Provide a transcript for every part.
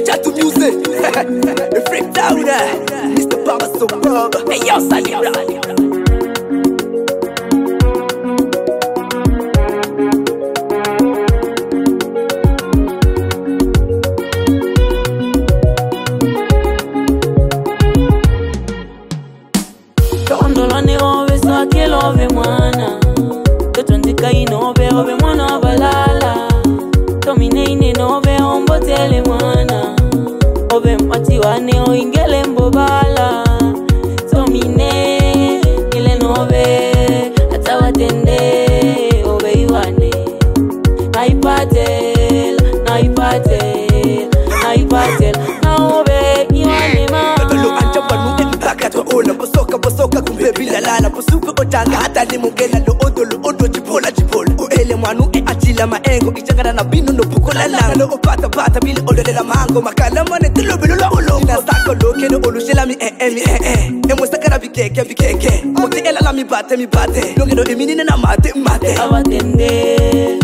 cha to music. Eh? the freak down, Mr. Baba so Baba. Hey yo, Sally ne mwana ove mpati wane oingele mbobala tomine ile nove ata watende ovei wane naipatel naipatel naipatel Soka, soka, kumbe bila lala, busuku otanga, hata ni mugena, lo odo maengo ijangana na bino nophukolalano ophathaphatha bile olelela mango makalamane tilobelo lwa olokinasako lokeno olushelami eemi eh, eh, ee eh, emosakana vikeke vikeke moti elala mibate mibate longeno eminine na mate mate Abatende.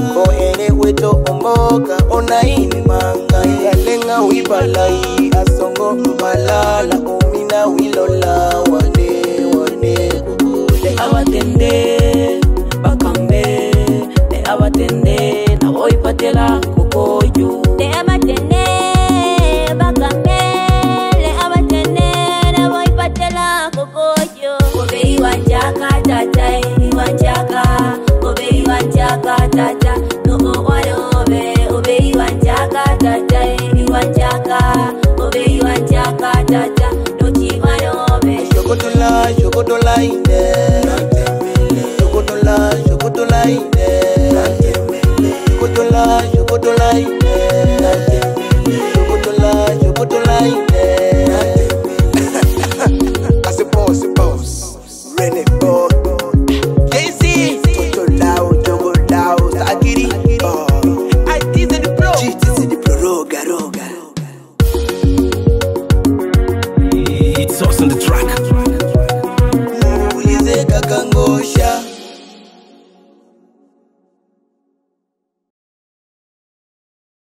ko ele weto omboka onaini manga yalenga wibalai asongo mbalala omina wilola wane wane kukule awatende bakambe ne awatende na oipatela kukoyu no Yo con tu